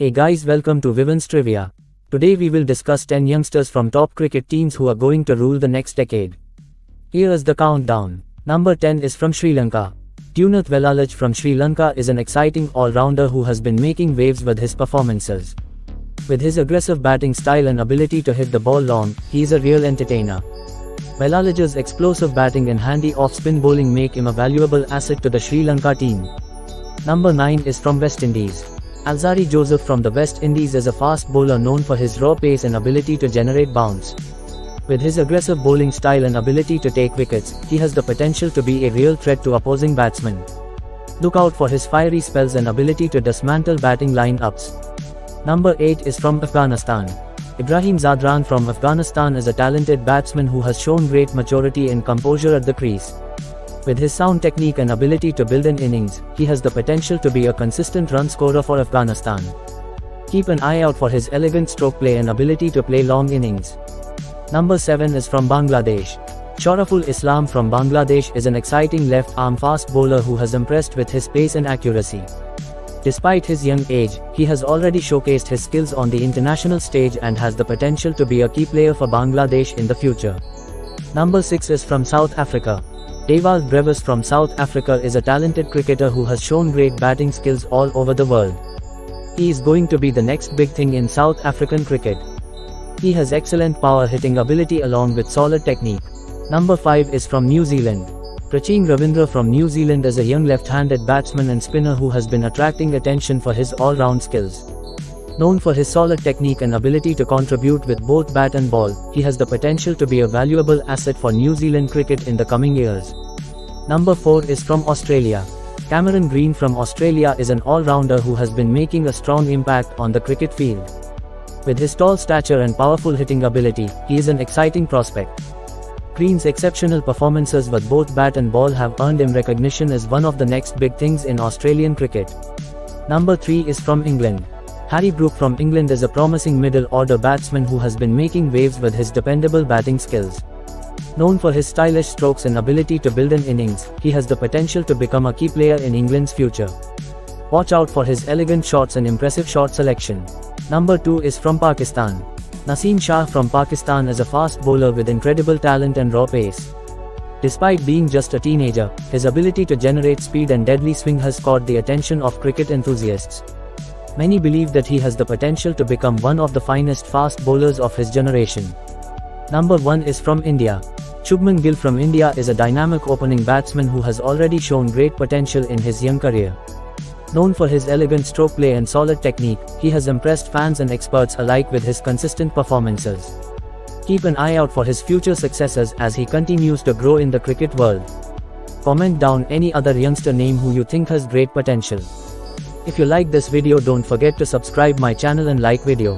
Hey guys, welcome to Vivians Trivia. Today we will discuss 10 youngsters from top cricket teams who are going to rule the next decade. Here is the countdown. Number 10 is from Sri Lanka. Tuneth Velalaj from Sri Lanka is an exciting all-rounder who has been making waves with his performances. With his aggressive batting style and ability to hit the ball long, he is a real entertainer. Velalaj's explosive batting and handy off-spin bowling make him a valuable asset to the Sri Lanka team. Number 9 is from West Indies. Alzarri Joseph from the West Indies is a fast bowler known for his raw pace and ability to generate bounce. With his aggressive bowling style and ability to take wickets, he has the potential to be a real threat to opposing batsmen. Look out for his fiery spells and ability to dismantle batting line-ups. Number 8 is from Afghanistan. Ibrahim Zadran from Afghanistan is a talented batsman who has shown great maturity and composure at the crease. With his sound technique and ability to build an innings, he has the potential to be a consistent run scorer for Afghanistan. Keep an eye out for his elegant stroke play and ability to play long innings. Number 7 is from Bangladesh. Shoriful Islam from Bangladesh is an exciting left-arm fast bowler who has impressed with his pace and accuracy. Despite his young age, he has already showcased his skills on the international stage and has the potential to be a key player for Bangladesh in the future. Number 6 is from South Africa. Dewald Brevis from South Africa is a talented cricketer who has shown great batting skills all over the world. He is going to be the next big thing in South African cricket. He has excellent power hitting ability along with solid technique. Number 5 is from New Zealand. Rachin Ravindra from New Zealand is a young left-handed batsman and spinner who has been attracting attention for his all-round skills. Known for his solid technique and ability to contribute with both bat and ball, he has the potential to be a valuable asset for New Zealand cricket in the coming years. Number 4 is from Australia. Cameron Green from Australia is an all-rounder who has been making a strong impact on the cricket field. With his tall stature and powerful hitting ability, he is an exciting prospect. Green's exceptional performances with both bat and ball have earned him recognition as one of the next big things in Australian cricket. Number 3 is from England. Harry Brook from England is a promising middle-order batsman who has been making waves with his dependable batting skills. Known for his stylish strokes and ability to build an innings, he has the potential to become a key player in England's future. Watch out for his elegant shots and impressive shot selection. Number 2 is from Pakistan. Naseem Shah from Pakistan is a fast bowler with incredible talent and raw pace. Despite being just a teenager, his ability to generate speed and deadly swing has caught the attention of cricket enthusiasts. Many believe that he has the potential to become one of the finest fast bowlers of his generation. Number 1 is from India. Shubman Gill from India is a dynamic opening batsman who has already shown great potential in his young career. Known for his elegant stroke play and solid technique, he has impressed fans and experts alike with his consistent performances. Keep an eye out for his future successes as he continues to grow in the cricket world. Comment down any other youngster name who you think has great potential. If you like this video don't forget to subscribe my channel and like video.